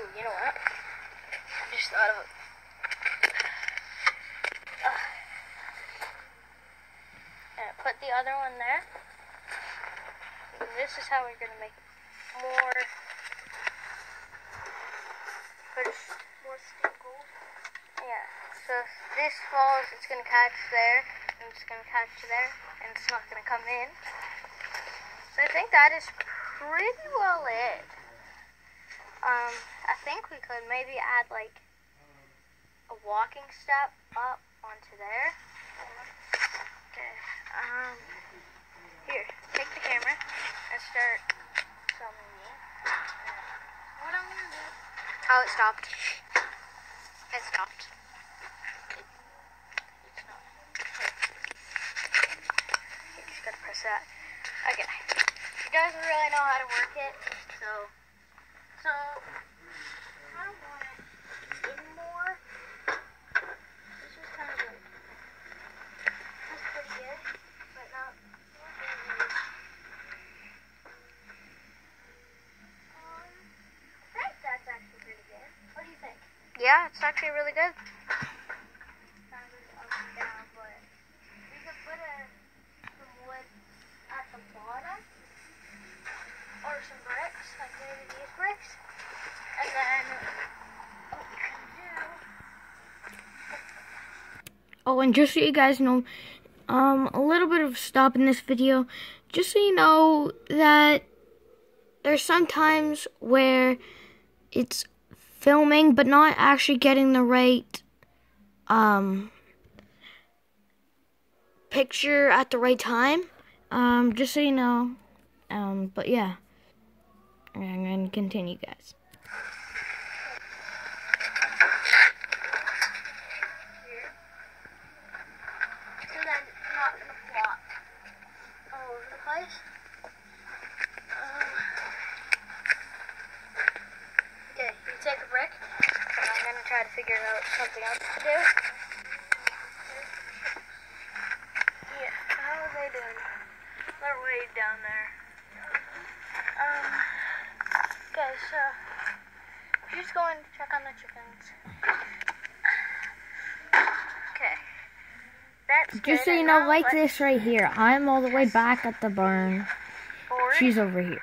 Ooh, you know what? I just thought of. Uh, and put the other one there. And this is how we're gonna make more. More steel gold. yeah. So if this falls, it's gonna catch there, and it's gonna catch there, and it's not gonna come in. So I think that is pretty well it. Um, I think we could maybe add like a walking step up onto there. Okay. Um, here, take the camera and start filming me. What I'm gonna do? Oh, it stopped. It stopped. It, it's not. You just gotta press that. Okay. You guys really know how to work it, so so I want in more. This is kind of like that's pretty good, but not. Um, I think that's actually pretty good. What do you think? Yeah, it's actually really good. Kind of up and down, but we could put a, some wood at the bottom or some bricks, like maybe these bricks, and then what we can do. Oh, and just so you guys know, um, a little bit of stop in this video, just so you know that there's some times where it's filming but not actually getting the right um picture at the right time. Um, just so you know. Um, but yeah. I'm gonna continue guys. so then it's not gonna flop all over the place. Um, okay, you take a brick, and I'm gonna try to figure out something else to do. Yeah, how are they doing? They're way down there. Um, okay, so just going to check on the chickens. Okay. That's Just so you know, like this right here. I'm all the way back at the barn. She's over here.